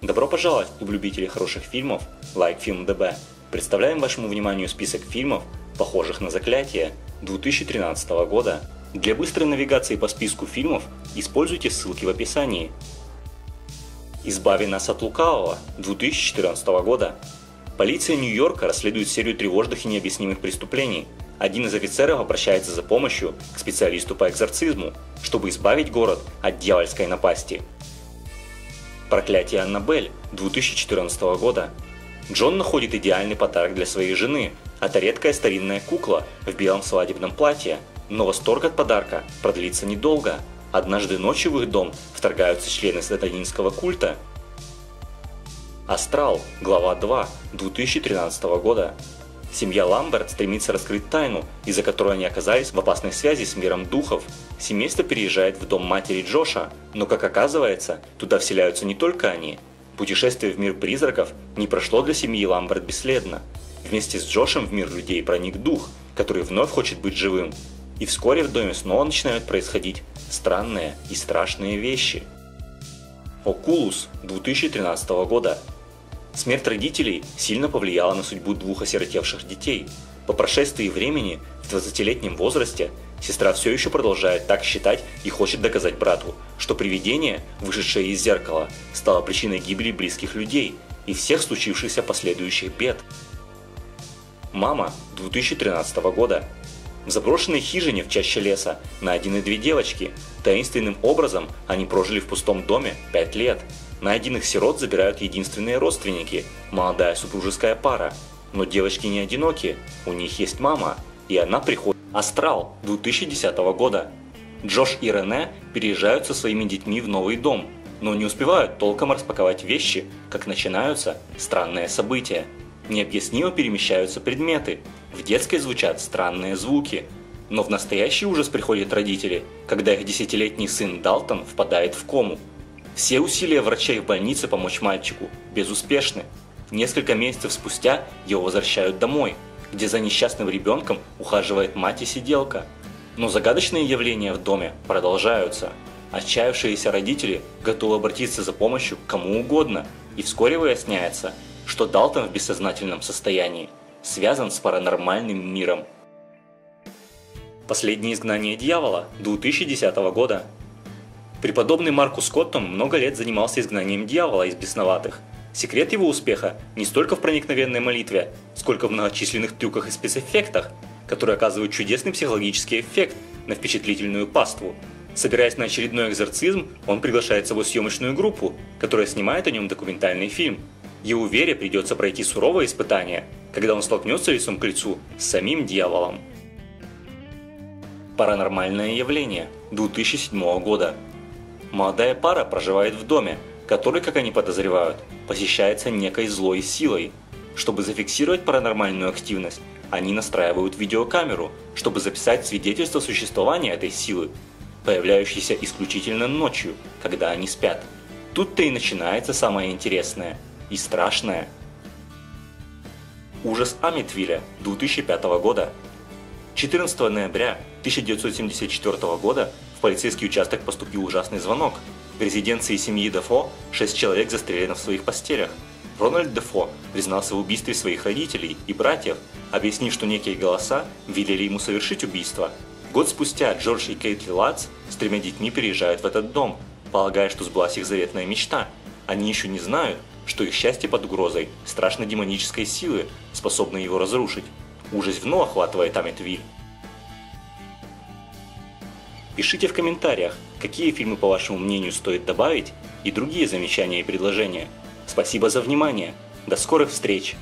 Добро пожаловать в клуб любителей хороших фильмов Like Film DB. Представляем вашему вниманию список фильмов, похожих на «Заклятие» 2013 года. Для быстрой навигации по списку фильмов используйте ссылки в описании. «Избави нас от лукавого» 2014 года. Полиция Нью-Йорка расследует серию тревожных и необъяснимых преступлений. Один из офицеров обращается за помощью к специалисту по экзорцизму, чтобы избавить город от дьявольской напасти – Проклятие Аннабель 2014 года. Джон находит идеальный подарок для своей жены. Это редкая старинная кукла в белом свадебном платье. Но восторг от подарка продлится недолго. Однажды ночью в их дом вторгаются члены сатанинского культа. Астрал, глава 2, 2013 года. Семья Ламберт стремится раскрыть тайну, из-за которой они оказались в опасной связи с миром духов. Семейство переезжает в дом матери Джоша, но, как оказывается, туда вселяются не только они. Путешествие в мир призраков не прошло для семьи Ламберт бесследно. Вместе с Джошем в мир людей проник дух, который вновь хочет быть живым. И вскоре в доме снова начинают происходить странные и страшные вещи. Окулус 2013 года Смерть родителей сильно повлияла на судьбу двух осиротевших детей. По прошествии времени, в 20-летнем возрасте, сестра все еще продолжает так считать и хочет доказать брату, что привидение, вышедшее из зеркала, стало причиной гибели близких людей и всех случившихся последующих бед. Мама 2013 года. В заброшенной хижине в чаще леса найдены две девочки. Таинственным образом они прожили в пустом доме 5 лет. Найденных сирот забирают единственные родственники – молодая супружеская пара. Но девочки не одиноки, у них есть мама, и она приходит. Астрал 2010 года. Джош и Рене переезжают со своими детьми в новый дом, но не успевают толком распаковать вещи, как начинаются странные события. Необъяснимо перемещаются предметы, в детской звучат странные звуки. Но в настоящий ужас приходят родители, когда их десятилетний сын Далтон впадает в кому – все усилия врачей в больнице помочь мальчику безуспешны. Несколько месяцев спустя его возвращают домой, где за несчастным ребенком ухаживает мать и сиделка. Но загадочные явления в доме продолжаются. Отчаявшиеся родители готовы обратиться за помощью к кому угодно, и вскоре выясняется, что Далтон в бессознательном состоянии связан с паранормальным миром. Последнее изгнание дьявола 2010 года Преподобный Маркус Коттон много лет занимался изгнанием дьявола из бесноватых. Секрет его успеха не столько в проникновенной молитве, сколько в многочисленных трюках и спецэффектах, которые оказывают чудесный психологический эффект на впечатлительную паству. Собираясь на очередной экзорцизм, он приглашает с собой съемочную группу, которая снимает о нем документальный фильм. Его вере придется пройти суровое испытание, когда он столкнется лицом к лицу с самим дьяволом. Паранормальное явление 2007 года Молодая пара проживает в доме, который, как они подозревают, посещается некой злой силой. Чтобы зафиксировать паранормальную активность, они настраивают видеокамеру, чтобы записать свидетельство существования этой силы, появляющейся исключительно ночью, когда они спят. Тут-то и начинается самое интересное и страшное. Ужас Амитвилля 2005 года. 14 ноября 1974 года в полицейский участок поступил ужасный звонок. В резиденции семьи Дефо шесть человек застреляны в своих постелях. Рональд Дефо признался в убийстве своих родителей и братьев, объяснив, что некие голоса велели ему совершить убийство. Год спустя Джордж и Кейтли Латс с тремя детьми переезжают в этот дом, полагая, что сбылась их заветная мечта. Они еще не знают, что их счастье под угрозой страшной демонической силы, способной его разрушить. Ужас вновь охватывает Амитвиль. Пишите в комментариях, какие фильмы по вашему мнению стоит добавить и другие замечания и предложения. Спасибо за внимание. До скорых встреч!